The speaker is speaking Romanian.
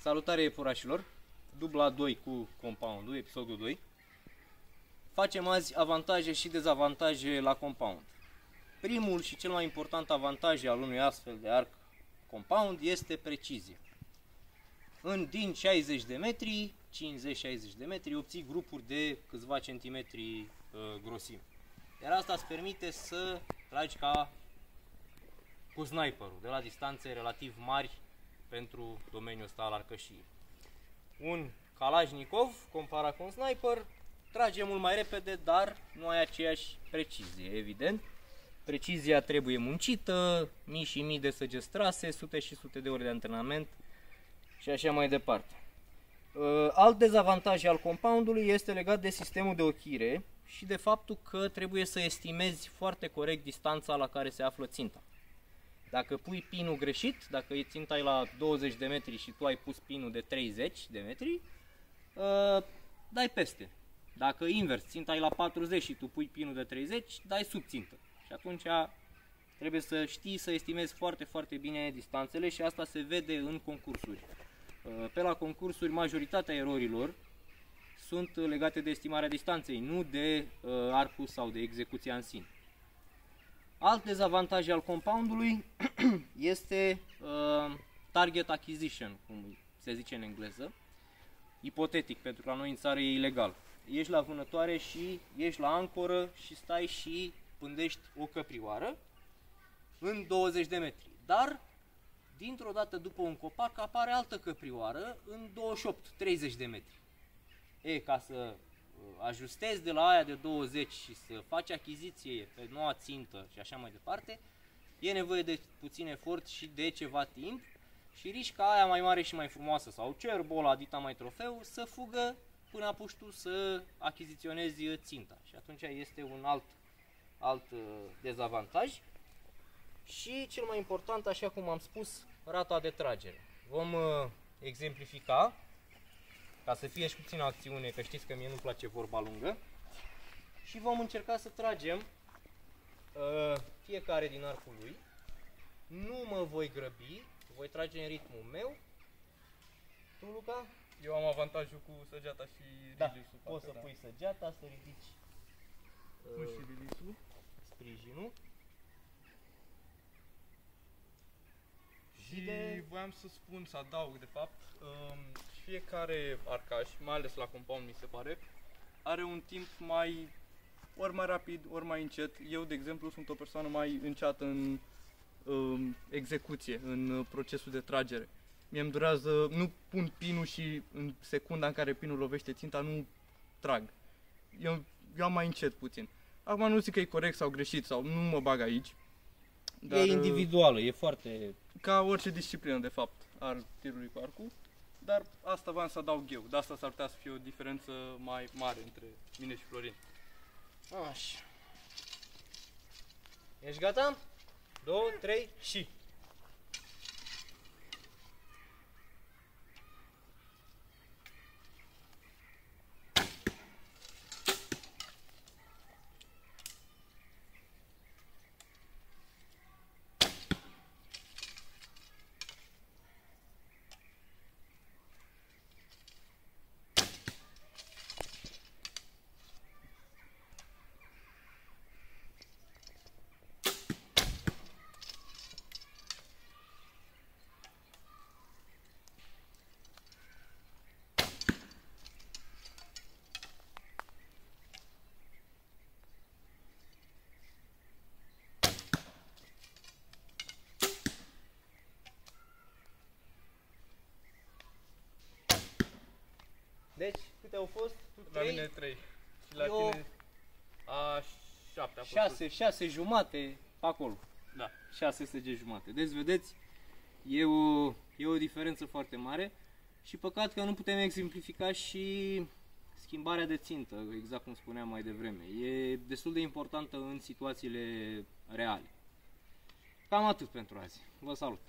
Salutare iepurașilor! Dubla 2 cu compound episodul 2. Facem azi avantaje și dezavantaje la compound. Primul și cel mai important avantaj al unui astfel de arc compound este precizie. În din 60 de metri, 50-60 de metri, obții grupuri de câțiva centimetri uh, grosime. Iar asta îți permite să tragi ca cu sniperul, de la distanțe relativ mari pentru domeniul ăsta al arcășiei. Un Kalashnikov, comparat cu un sniper, trage mult mai repede, dar nu ai aceeași precizie, evident. Precizia trebuie muncită, mii și mii de săgeți trase, sute și sute de ore de antrenament și așa mai departe. Uh, alt dezavantaj al compoundului este legat de sistemul de ochire și de faptul că trebuie să estimezi foarte corect distanța la care se află ținta. Dacă pui pinul greșit, dacă e ținta la 20 de metri și tu ai pus pinul de 30 de metri, uh, dai peste. Dacă invers, ținta e la 40 și tu pui pinul de 30, dai sub țintă. Și atunci trebuie să știi să estimezi foarte, foarte bine distanțele și asta se vede în concursuri. Uh, pe la concursuri, majoritatea erorilor sunt legate de estimarea distanței, nu de uh, arcul sau de execuția în sine. Alt dezavantaj al compoundului este uh, target acquisition, cum se zice în engleză, ipotetic, pentru că la noi în țară e ilegal. Ești la vânătoare și ești la ancoră și stai și pândești o căprioară în 20 de metri. Dar, dintr-o dată după un copac, apare altă căprioară în 28-30 de metri. E, ca să ajustezi de la aia de 20 și să faci achiziție pe noua țintă și așa mai departe, e nevoie de puțin efort și de ceva timp și riști ca aia mai mare și mai frumoasă sau cerbola dita mai trofeu să fugă până apuci tu să achiziționezi ținta. Și atunci este un alt, alt uh, dezavantaj. Și cel mai important, așa cum am spus, rata de tragere. Vom uh, exemplifica ca să fie și puțină acțiune, că știți că mie nu-mi place vorba lungă. Și vom încerca să tragem uh, fiecare din arcul lui. Nu mă voi grăbi, voi trage în ritmul meu. Tu, Luca? Eu am avantajul cu săgeata și da, release-ul. poți să da. pui săgeata, să ridici Pun și release-ul. sprijinul. Și de- voiam să spun, să adaug de fapt, um, fiecare arcaș, mai ales la compound mi se pare, are un timp mai ori mai rapid, ori mai încet. Eu, de exemplu, sunt o persoană mai înceată în um, execuție, în uh, procesul de tragere. Mie îmi durează, nu pun pinul și în secunda în care pinul lovește ținta, nu trag. Eu, eu am mai încet puțin. Acum nu zic că e corect sau greșit sau nu mă bag aici. e uh, individuală, e foarte... ca orice disciplină, de fapt, al tirului cu arcul. Dar asta v-am să adaug eu. De asta s-ar putea să fie o diferență mai mare între mine și Florin. Așa. Ești gata? 2, 3 și... Deci, câte au fost? Tu La trei? mine 3. Și la Eu- tine a 7 a fost. 6, 6 jumate acolo. Da. 6 săge jumate. Deci, vedeți, e o, e o diferență foarte mare și păcat că nu putem exemplifica și schimbarea de țintă, exact cum spuneam mai devreme. E destul de importantă în situațiile reale. Cam atât pentru azi. Vă salut!